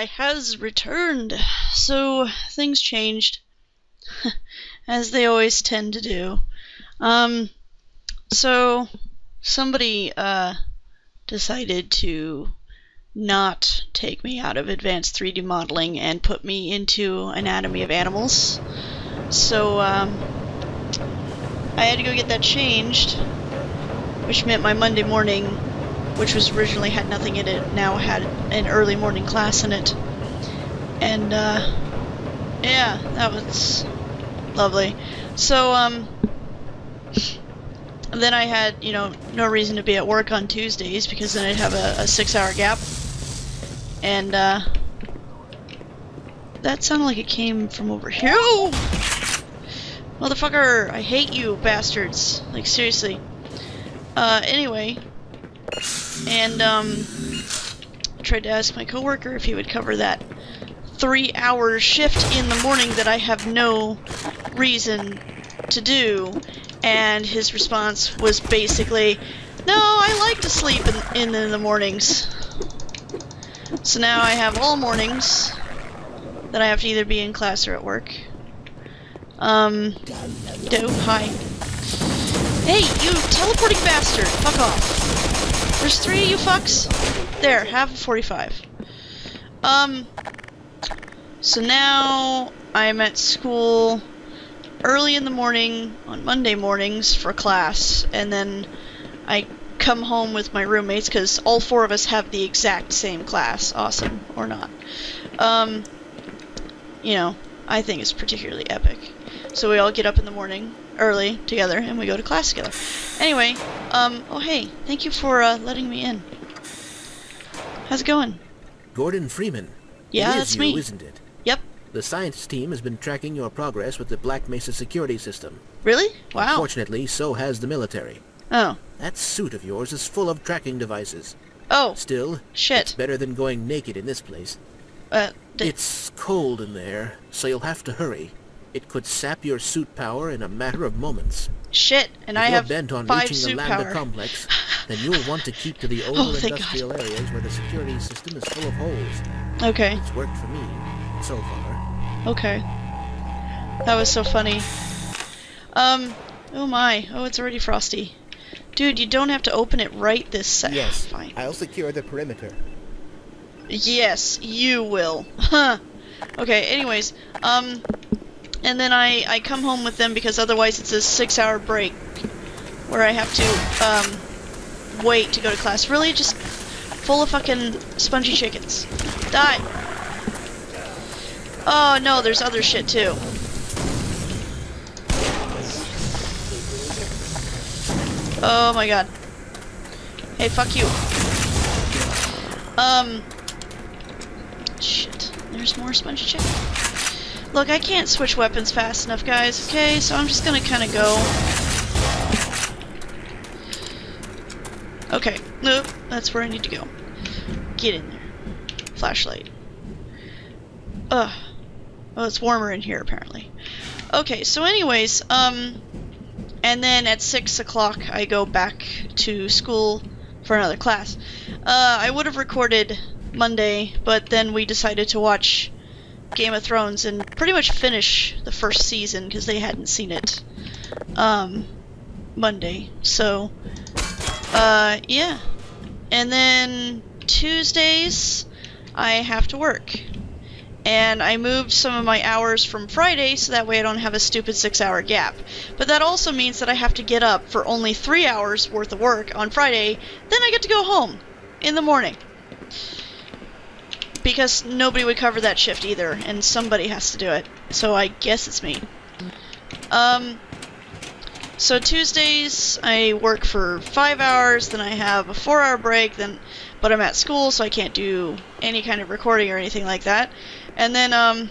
I has returned. So things changed, as they always tend to do. Um, so somebody uh decided to not take me out of advanced 3D modeling and put me into anatomy of animals. So um, I had to go get that changed, which meant my Monday morning, which was originally had nothing in it, now had an early morning class in it. And uh, yeah, that was lovely. So um, then I had, you know, no reason to be at work on Tuesdays because then I'd have a, a six hour gap. And, uh, that sounded like it came from over here. Oh! Motherfucker, I hate you, bastards. Like, seriously. Uh, anyway. And, um, tried to ask my coworker if he would cover that three hour shift in the morning that I have no reason to do and his response was basically, "No, I like to sleep in, in, in the mornings." So now I have all mornings that I have to either be in class or at work. Um, do hi. Hey, you teleporting bastard! Fuck off. There's three you fucks. There, have a 45. Um, so now I'm at school early in the morning on Monday mornings for class, and then I come home with my roommates because all four of us have the exact same class. Awesome, or not. Um, you know, I think it's particularly epic. So we all get up in the morning early together and we go to class together. Anyway, um, oh hey, thank you for uh, letting me in. How's it going? Gordon Freeman. Yeah, it that's is you, me. isn't it? Yep. The science team has been tracking your progress with the Black Mesa security system. Really? Wow. Fortunately, so has the military. Oh. That suit of yours is full of tracking devices. Oh. Still, Shit. better than going naked in this place. Uh, It's cold in there, so you'll have to hurry. It could sap your suit power in a matter of moments. shit. And if I have bent on five reaching the Lambda power. complex, then you'll want to keep to the old Oh, industrial areas where the security system is full of holes. Okay. It's worked for me, so far. Okay. That was so funny. Um, oh my. Oh, it's already frosty. Dude, you don't have to open it right this second. Yes, Fine. I'll secure the perimeter. Yes, you will. Huh. Okay, anyways, um, and then I, I come home with them because otherwise it's a six hour break where I have to, um, wait to go to class. Really? Just full of fucking spongy chickens. Die! Oh no, there's other shit too. Oh my god. Hey, fuck you. Um. Shit. There's more spongy chicken. Look, I can't switch weapons fast enough, guys, okay? So I'm just gonna kinda go. Okay. Nope. That's where I need to go. Get in there. Flashlight. Ugh. Oh, it's warmer in here, apparently. Okay, so anyways, um... And then at 6 o'clock, I go back to school for another class. Uh, I would have recorded Monday, but then we decided to watch Game of Thrones and pretty much finish the first season because they hadn't seen it um, Monday. So, uh, yeah. And then Tuesdays, I have to work. And I moved some of my hours from Friday so that way I don't have a stupid six hour gap. But that also means that I have to get up for only three hours worth of work on Friday, then I get to go home in the morning. Because nobody would cover that shift either, and somebody has to do it. So I guess it's me. Um, so Tuesdays I work for five hours, then I have a four hour break, then but I'm at school so I can't do any kind of recording or anything like that. And then um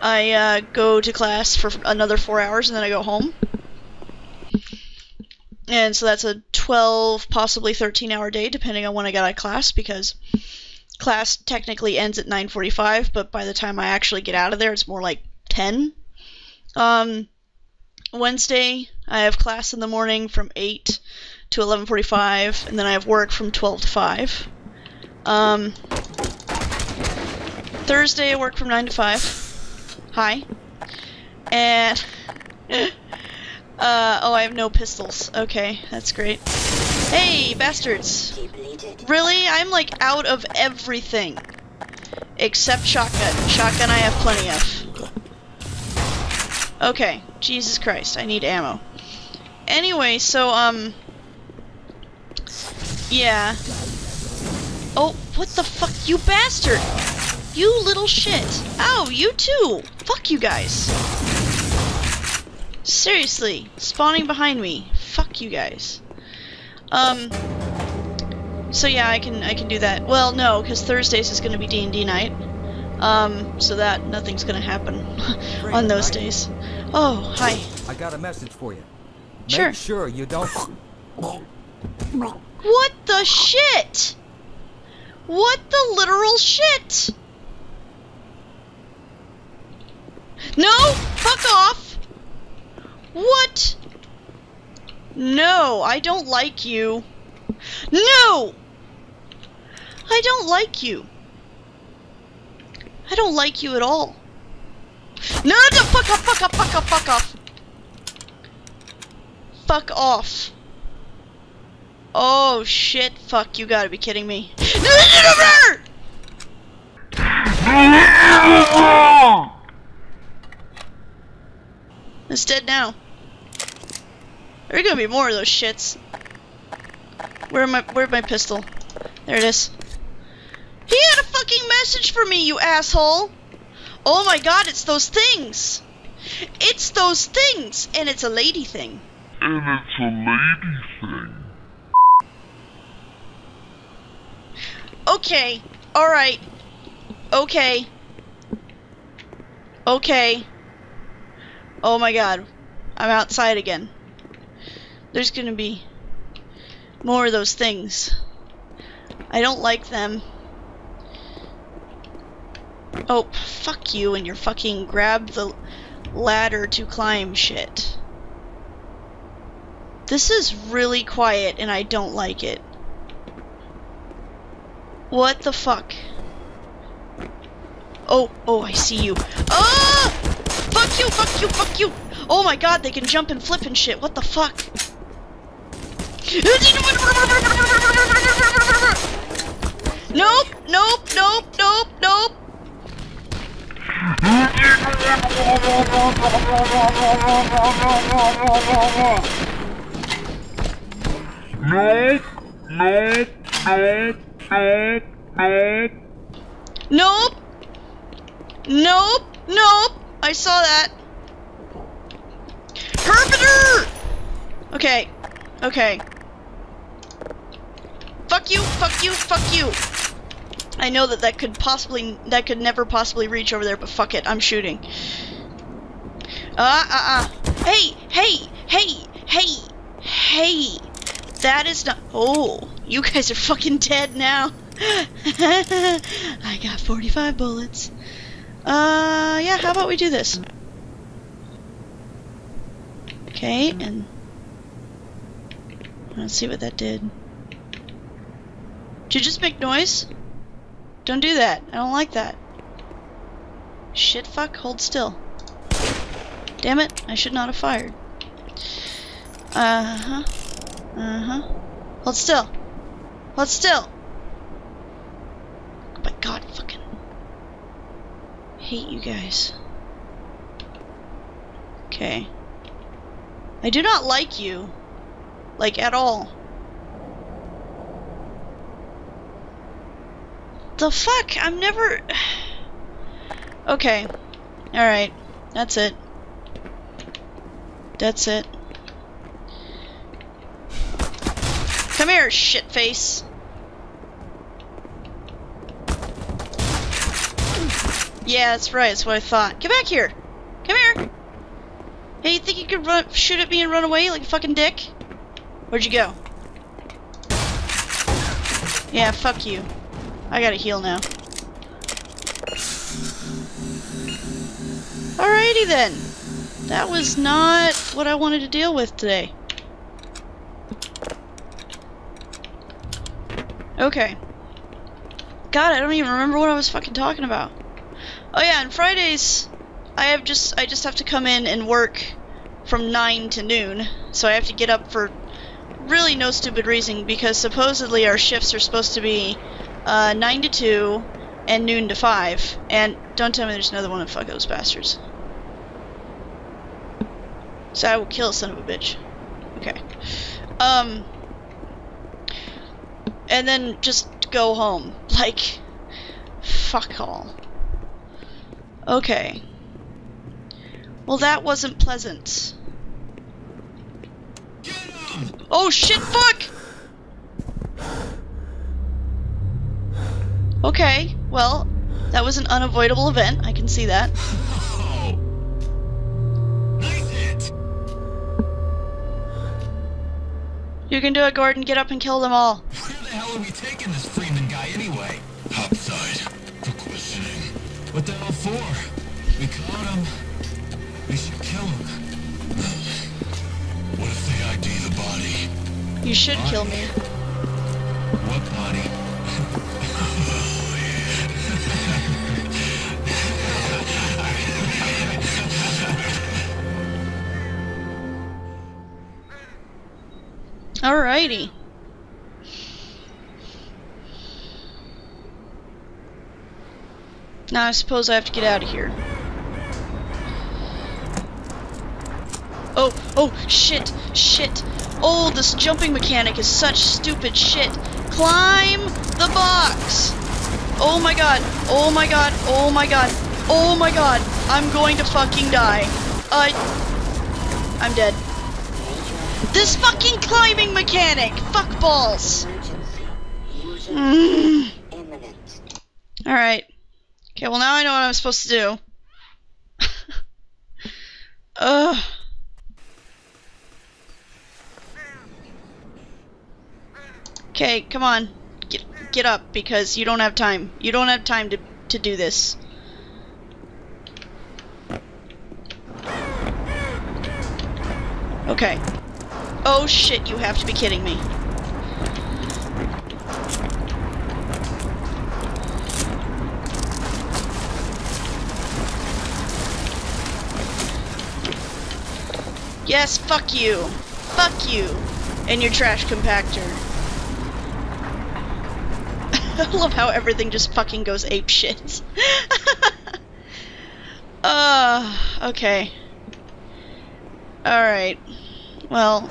I uh, go to class for another four hours and then I go home. And so that's a 12, possibly 13 hour day, depending on when I get out of class, because class technically ends at 9.45, but by the time I actually get out of there, it's more like 10. Um, Wednesday, I have class in the morning from 8 to 11.45, and then I have work from 12 to 5. Um, Thursday I work from 9 to 5. Hi. And, uh, oh, I have no pistols. Okay, that's great. Hey, bastards! Really? I'm like out of everything. Except shotgun. Shotgun I have plenty of. Okay, Jesus Christ, I need ammo. Anyway, so, um... Yeah. Oh, what the fuck, you bastard! You little shit! Oh, you too! Fuck you guys! Seriously, spawning behind me. Fuck you guys. Um... So yeah, I can I can do that. Well, no, because Thursdays is going to be D&D night. Um, so that nothing's going to happen on those days. Oh, hi. I got a message for you. Sure. Make sure you don't. What the shit? What the literal shit? No! Fuck off! What? No, I don't like you. No! I don't like you. I don't like you at all. No, no, fuck off, fuck off, fuck off, fuck off. Fuck off. Oh shit, fuck, you gotta be kidding me. No, no, no, no! It's dead now. There are gonna be more of those shits. Where my where'd my pistol? There it is. He had a fucking message for me, you asshole! Oh my god, it's those things! It's those things! And it's a lady thing. And it's a lady thing. Okay. Alright. Okay. Okay. Oh my god. I'm outside again. There's gonna be more of those things. I don't like them. Oh, fuck you and your fucking grab the ladder to climb shit. This is really quiet and I don't like it. What the fuck? Oh, oh, I see you. Ah! Fuck you, fuck you, fuck you! Oh my god, they can jump and flip and shit. What the fuck? Nope, nope, nope, nope, nope. Nope, nope, nope, nope, nope. Nope. Nope, nope. I saw that. Herpeter! Okay, okay. Fuck you, fuck you, fuck you. I know that that could possibly, that could never possibly reach over there, but fuck it, I'm shooting. Uh, uh, uh. Hey, hey, hey, hey, hey. That is not, oh, you guys are fucking dead now. I got 45 bullets. Uh, yeah, how about we do this? Okay, and let's see what that did. Did you just make noise? Don't do that. I don't like that. Shit fuck, hold still. Damn it, I should not have fired. Uh-huh. Uh-huh. Hold still. Hold still. Oh my god, fucking hate you guys. Okay. I do not like you. Like, at all. The fuck? I'm never... okay. Alright. That's it. That's it. Come here, shitface. Yeah, that's right. That's what I thought. Get back here. Come here. Hey, you think you could run, shoot at me and run away like a fucking dick? Where'd you go? Yeah, fuck you. I gotta heal now. Alrighty then. That was not what I wanted to deal with today. Okay. God, I don't even remember what I was fucking talking about. Oh yeah, on Fridays, I have just I just have to come in and work from nine to noon, so I have to get up for really no stupid reason because supposedly our shifts are supposed to be uh, nine to two and noon to five. And don't tell me there's another one of fuck those bastards. So I will kill a son of a bitch. Okay. Um. And then just go home. Like, fuck all. Okay. Well, that wasn't pleasant. Oh shit, fuck! Okay, well, that was an unavoidable event. I can see that. Oh. Nice. You can do it, Gordon. Get up and kill them all. Where the hell are we taking this Freeman guy anyway? Topside. For questioning. What the hell for? We caught him. We should kill him. What if they ID the body? You should kill me. Alrighty. Now I suppose I have to get out of here. Oh, oh, shit, shit. Oh, this jumping mechanic is such stupid shit. Climb the box! Oh my god, oh my god, oh my god, oh my god. I'm going to fucking die. I... I'm dead. This fucking climbing mechanic! Fuck balls! Mm. Alright. Okay, well now I know what I'm supposed to do. Ugh. Okay, come on. Get get up because you don't have time. You don't have time to to do this. Okay. Oh shit, you have to be kidding me. Yes, fuck you. Fuck you. And your trash compactor. I love how everything just fucking goes ape shit. uh, okay. Alright. Well.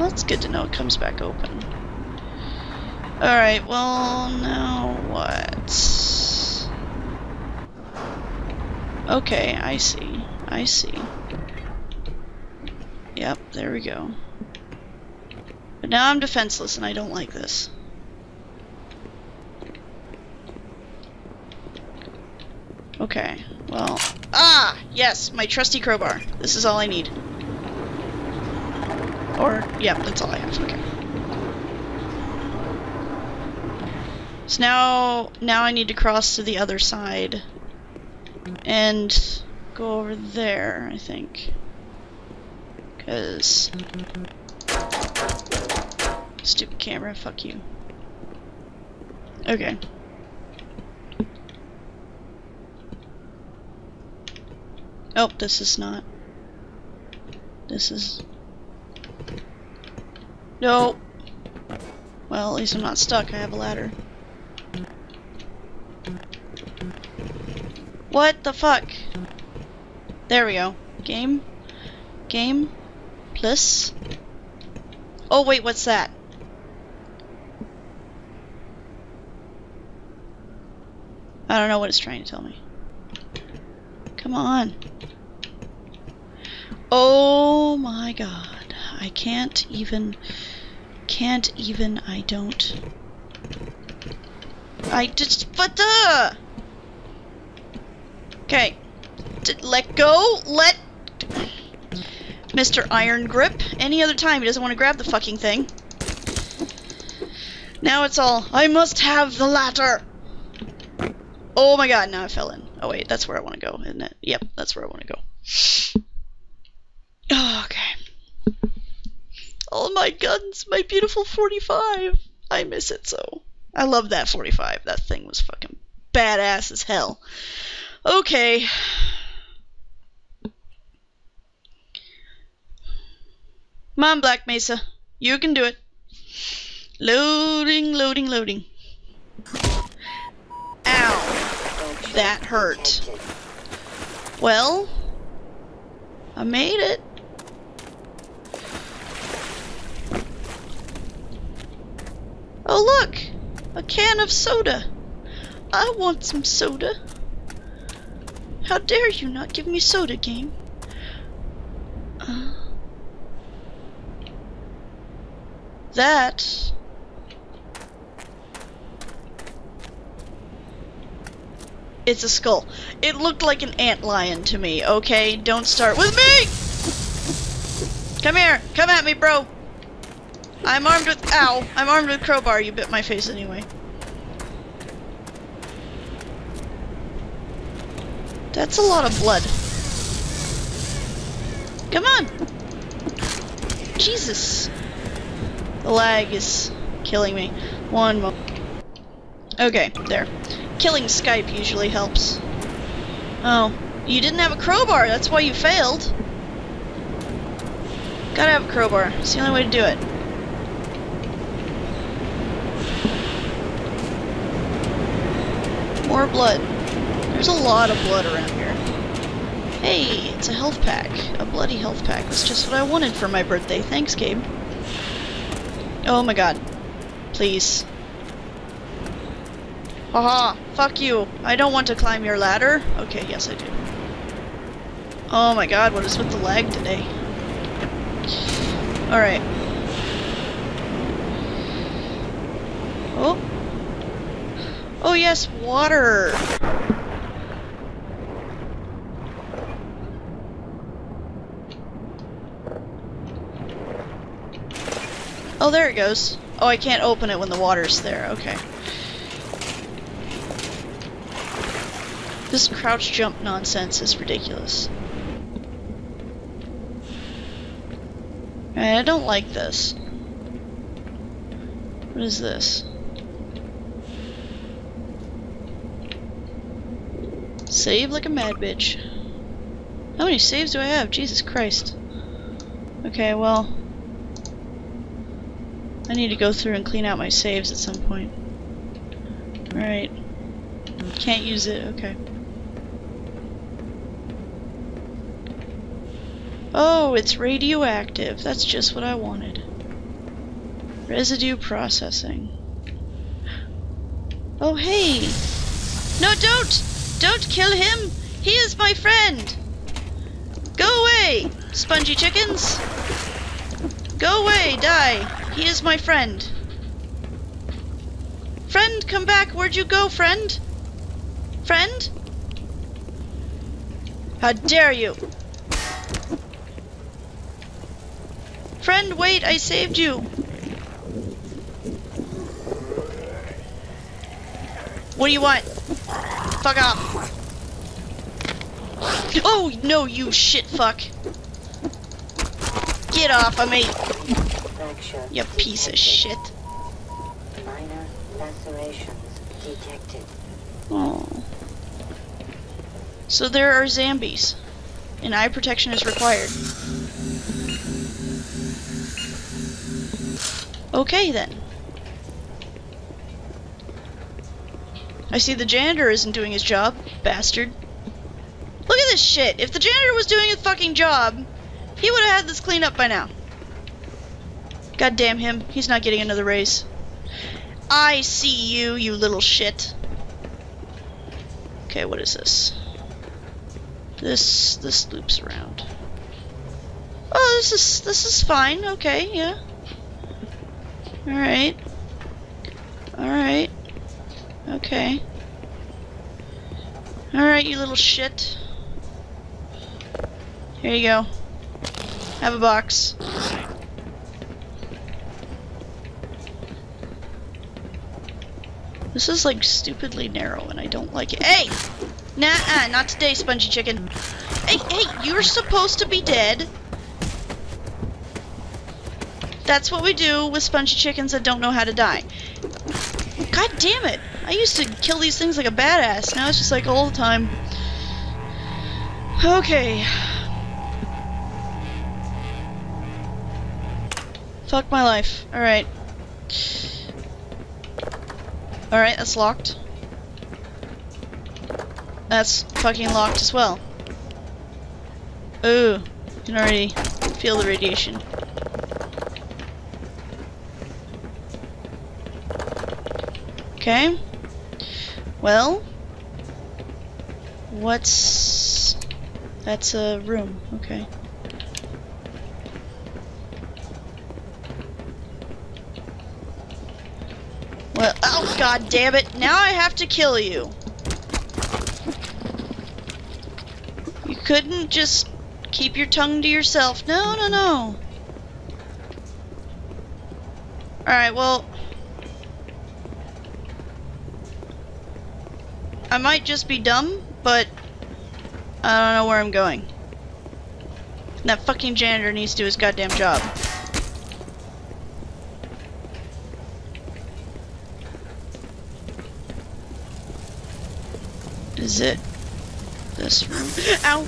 It's good to know it comes back open. Alright, well, now what? Okay, I see. I see. Yep, there we go. But now I'm defenseless and I don't like this. Okay, well... Ah! Yes, my trusty crowbar. This is all I need. Or, yeah, that's all I have. Okay. So now, now I need to cross to the other side. And go over there, I think. Because... Stupid camera, fuck you. Okay. Oh, this is not. This is... No! Well, at least I'm not stuck. I have a ladder. What the fuck? There we go. Game? Game? Plus? Oh wait, what's that? I don't know what it's trying to tell me. Come on. Oh my god. I can't even... Can't even... I don't... I just... But the... Okay. Let go. Let... Mr. Iron Grip. Any other time he doesn't want to grab the fucking thing. Now it's all, I must have the ladder. Oh my god, now I fell in. Oh wait, that's where I want to go, isn't it? Yep, that's where I want to go. Oh, okay. All my guns, my beautiful 45. I miss it so. I love that 45. That thing was fucking badass as hell. Okay. Come on, Black Mesa. You can do it. Loading, loading, loading. Ow. That hurt. Well, I made it. Oh look! A can of soda! I want some soda. How dare you not give me soda, game? Uh, that It's a skull. It looked like an ant lion to me, okay? Don't start with me! Come here! Come at me, bro! I'm armed with- ow! I'm armed with crowbar, you bit my face anyway. That's a lot of blood. Come on! Jesus! The lag is killing me. One more. Okay, there. Killing Skype usually helps. Oh, you didn't have a crowbar, that's why you failed. Gotta have a crowbar, it's the only way to do it. More blood. There's a lot of blood around here. Hey, it's a health pack. A bloody health pack. That's just what I wanted for my birthday. Thanks, Gabe. Oh my god. Please. Haha, fuck you. I don't want to climb your ladder. Okay, yes I do. Oh my god, what is with the lag today? Alright. Oh. Oh yes, water! Oh, there it goes. Oh, I can't open it when the water's there. Okay. This crouch jump nonsense is ridiculous. I don't like this. What is this? Save like a mad bitch. How many saves do I have? Jesus Christ. Okay, well... I need to go through and clean out my saves at some point. Alright. Can't use it, okay. Oh, it's radioactive. That's just what I wanted. Residue processing. Oh, hey! No, don't! Don't kill him! He is my friend! Go away, spongy chickens! Go away, die! He is my friend. Friend, come back! Where'd you go, friend? Friend? How dare you! Friend, wait, I saved you! What do you want? Fuck off! Oh, no, you shit fuck! Get off of me! You piece of shit. Minor lacerations detected. Oh. So there are zombies. And eye protection is required. Okay then. I see the janitor isn't doing his job, bastard. Look at this shit. If the janitor was doing his fucking job, he would have had this cleaned up by now. God damn him. He's not getting another raise. I see you, you little shit. Okay, what is this? This this loops around. Oh, this is this is fine. Okay, yeah. All right. All right. Okay. All right, you little shit. Here you go. Have a box. This is like stupidly narrow and I don't like it. Hey! Nah, -uh, not today, spongy chicken. Hey, hey, you're supposed to be dead. That's what we do with spongy chickens that don't know how to die. God damn it! I used to kill these things like a badass. Now it's just like all the time. Okay. Fuck my life. Alright. Alright, that's locked. That's fucking locked as well. Ooh, you can already feel the radiation. Okay. Well, what's that's a room. Okay. Well, oh god damn it. Now I have to kill you. You couldn't just keep your tongue to yourself. No, no, no. Alright, well. I might just be dumb, but I don't know where I'm going. That fucking janitor needs to do his goddamn job. Is it this room? Ow!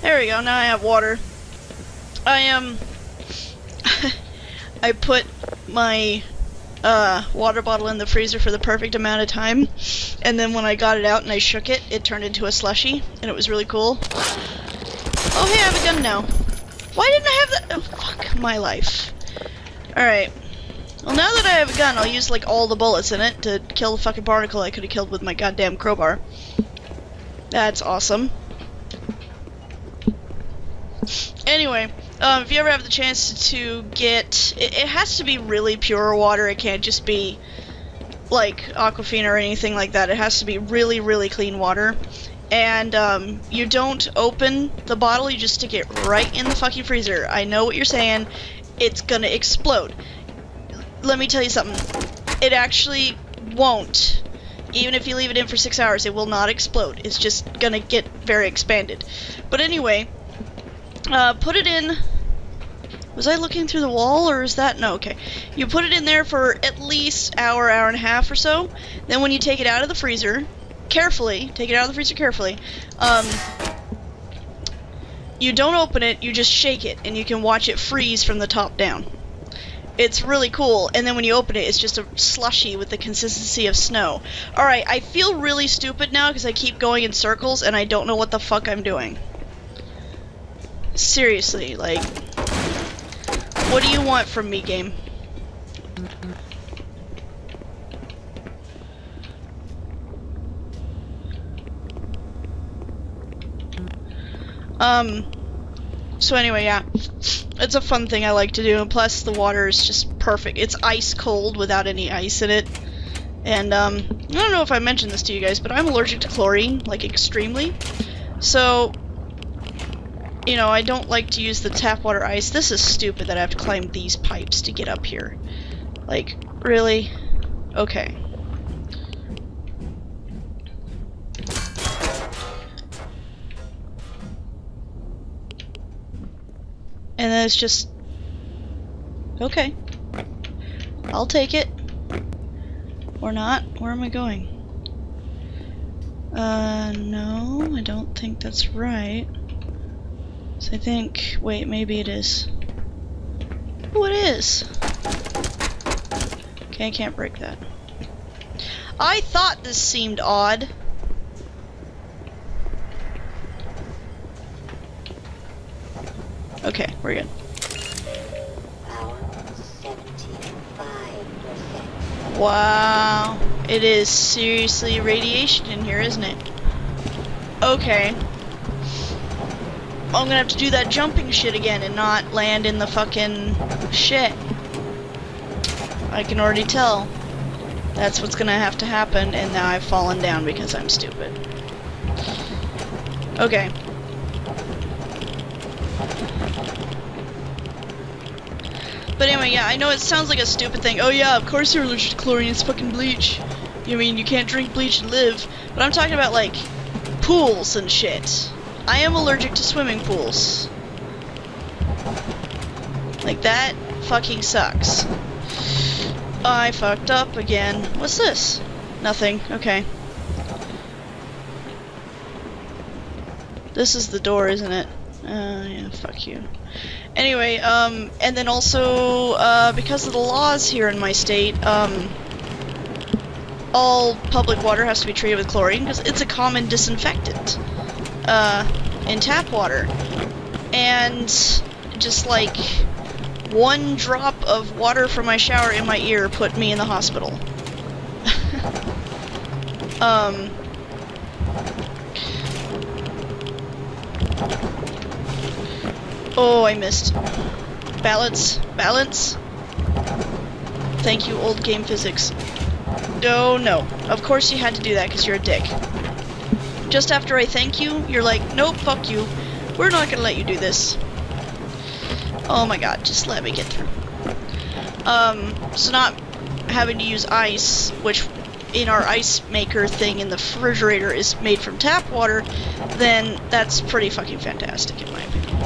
There we go, now I have water. I am... I put my uh, water bottle in the freezer for the perfect amount of time, and then when I got it out and I shook it, it turned into a slushy, and it was really cool. Oh hey, I have a gun now. Why didn't I have that? Oh, fuck my life. Alright. Well, now that I have a gun, I'll use, like, all the bullets in it to kill the fucking barnacle I could have killed with my goddamn crowbar. That's awesome. Anyway, um, if you ever have the chance to get... It, it has to be really pure water. It can't just be, like, Aquafina or anything like that. It has to be really, really clean water. And, um, you don't open the bottle, you just stick it right in the fucking freezer. I know what you're saying. It's gonna explode. Let me tell you something. It actually won't. Even if you leave it in for six hours, it will not explode. It's just gonna get very expanded. But anyway, uh, put it in. Was I looking through the wall or is that no? Okay, you put it in there for at least hour, hour and a half or so. Then when you take it out of the freezer, carefully take it out of the freezer carefully. Um, you don't open it. You just shake it, and you can watch it freeze from the top down. It's really cool, and then when you open it, it's just a slushy with the consistency of snow. Alright, I feel really stupid now because I keep going in circles and I don't know what the fuck I'm doing. Seriously, like, what do you want from me, game? Um, so anyway, yeah. It's a fun thing I like to do, and plus the water is just perfect. It's ice cold without any ice in it. And, um, I don't know if I mentioned this to you guys, but I'm allergic to chlorine, like, extremely. So, you know, I don't like to use the tap water ice. This is stupid that I have to climb these pipes to get up here. Like, really? Okay. And then it's just... Okay. I'll take it. Or not. Where am I going? Uh, no, I don't think that's right. So I think... Wait, maybe it is. Oh, it is! Okay, I can't break that. I thought this seemed odd. Okay, we're good. Wow. It is seriously radiation in here, isn't it? Okay. I'm gonna have to do that jumping shit again and not land in the fucking shit. I can already tell. That's what's gonna have to happen, and now I've fallen down because I'm stupid. Okay. But anyway, yeah, I know it sounds like a stupid thing. Oh yeah, of course you're allergic to chlorine, it's fucking bleach. You mean you can't drink bleach and live. But I'm talking about like, pools and shit. I am allergic to swimming pools. Like that fucking sucks. I fucked up again. What's this? Nothing. Okay. This is the door, isn't it? Uh, yeah, fuck you. Anyway, um, and then also, uh, because of the laws here in my state, um, all public water has to be treated with chlorine because it's a common disinfectant, uh, in tap water. And just like one drop of water from my shower in my ear put me in the hospital. um, Oh, I missed. Balance. Balance. Thank you, old game physics. No, no. Of course you had to do that because you're a dick. Just after I thank you, you're like, nope, fuck you. We're not gonna let you do this. Oh my god, just let me get through. Um, so not having to use ice, which in our ice maker thing in the refrigerator is made from tap water, then that's pretty fucking fantastic in my opinion.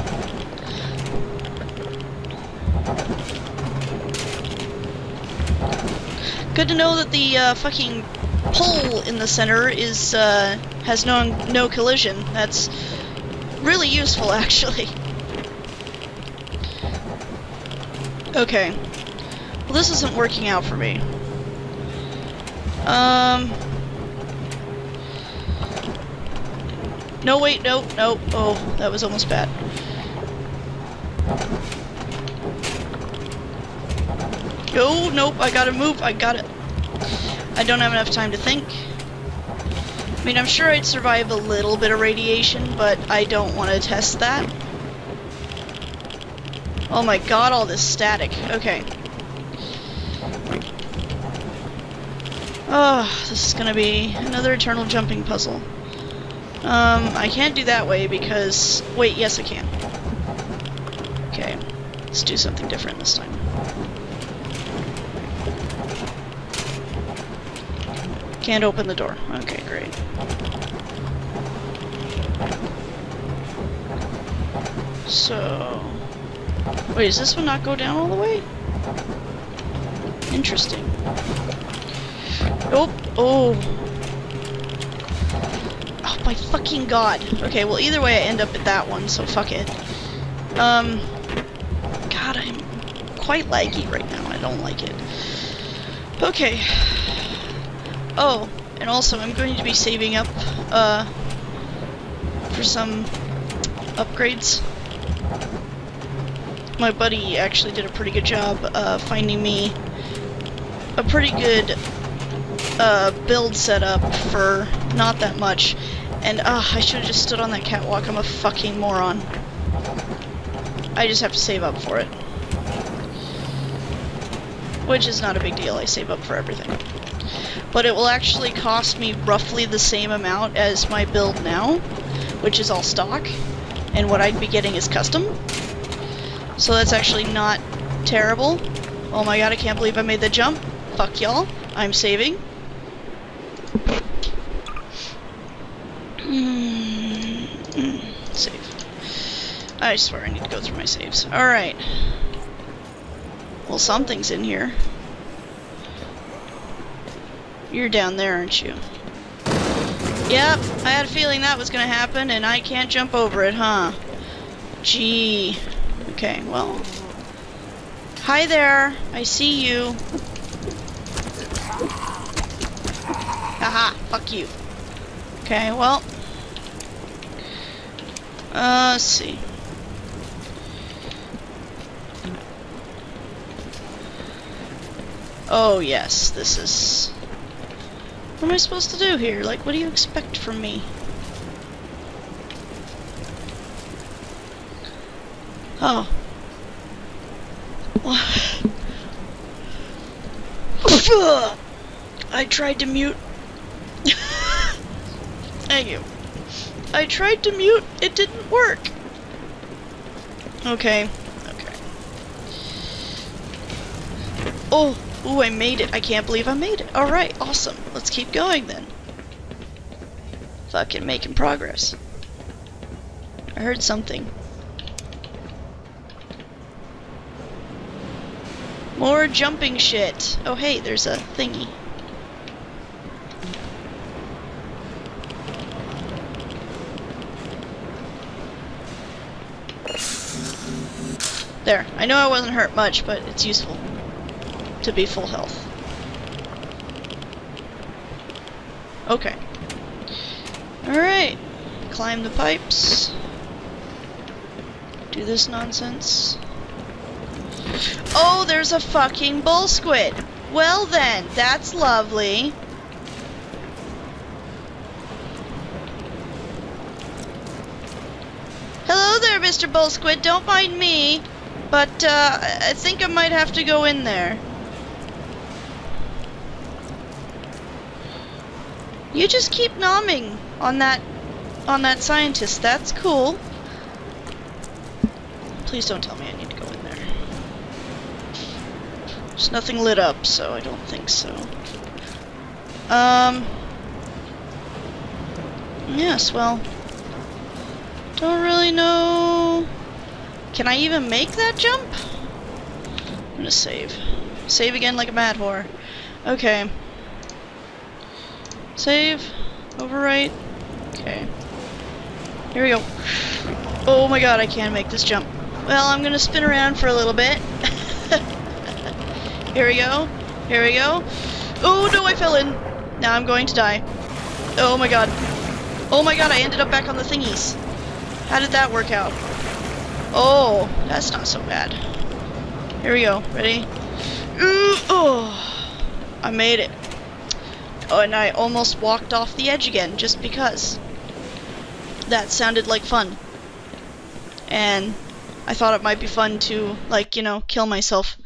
Good to know that the uh, fucking pole in the center is uh, has no no collision. That's really useful, actually. Okay. Well, this isn't working out for me. Um. No, wait, no, no. Oh, that was almost bad. No, nope, I gotta move, I got it. I don't have enough time to think. I mean, I'm sure I'd survive a little bit of radiation, but I don't want to test that. Oh my god, all this static. Okay. Oh, this is gonna be another eternal jumping puzzle. Um, I can't do that way because... Wait, yes I can. Okay, let's do something different this time. Can't open the door. Okay, great. So... Wait, does this one not go down all the way? Interesting. Oh, oh. Oh my fucking god. Okay, well either way I end up at that one, so fuck it. Um, God, I'm quite laggy right now. I don't like it. Okay. Oh, and also I'm going to be saving up, uh, for some upgrades. My buddy actually did a pretty good job, uh, finding me a pretty good, uh, build setup for not that much. And, uh, I should have just stood on that catwalk. I'm a fucking moron. I just have to save up for it. Which is not a big deal. I save up for everything but it will actually cost me roughly the same amount as my build now, which is all stock, and what I'd be getting is custom. So that's actually not terrible. Oh my god, I can't believe I made the jump. Fuck y'all. I'm saving. Hmm. Save. I swear I need to go through my saves. Alright. Well, something's in here. You're down there, aren't you? Yep, I had a feeling that was gonna happen, and I can't jump over it, huh? Gee. Okay, well. Hi there, I see you. Haha, fuck you. Okay, well. Uh, let's see. Oh yes, this is what am I supposed to do here? Like, what do you expect from me? Oh. I tried to mute. Thank you. I tried to mute. It didn't work. Okay. Okay. Oh. Ooh, I made it. I can't believe I made it. Alright, awesome. Let's keep going then. fucking making progress. I heard something. More jumping shit. Oh hey, there's a thingy. There. I know I wasn't hurt much, but it's useful to be full health. Okay. Alright. Climb the pipes. Do this nonsense. Oh, there's a fucking bullsquid. Well then, that's lovely. Hello there, Mr. Bullsquid. Don't mind me, but uh, I I think I might have to go in there. You just keep nomming on that on that scientist. That's cool. Please don't tell me I need to go in there. There's nothing lit up, so I don't think so. Um. Yes, well. Don't really know. Can I even make that jump? I'm gonna save. Save again like a mad whore. Okay. Save. Overwrite. Okay. Here we go. Oh my god, I can't make this jump. Well, I'm gonna spin around for a little bit. Here we go. Here we go. Oh no, I fell in. Now I'm going to die. Oh my god. Oh my god, I ended up back on the thingies. How did that work out? Oh, that's not so bad. Here we go. Ready? Ooh, oh, I made it. Oh, and I almost walked off the edge again just because. That sounded like fun. And I thought it might be fun to, like, you know, kill myself.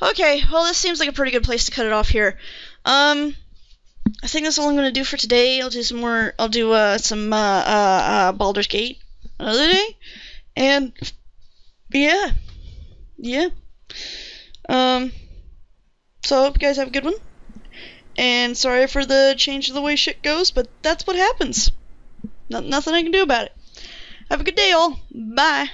Okay, well, this seems like a pretty good place to cut it off here. Um, I think that's all I'm gonna do for today. I'll do some more. I'll do uh, some uh, uh, uh, Baldur's Gate another day, and yeah, yeah. Um, so I hope you guys have a good one. And sorry for the change of the way shit goes, but that's what happens. No- nothing I can do about it. Have a good day, all. Bye.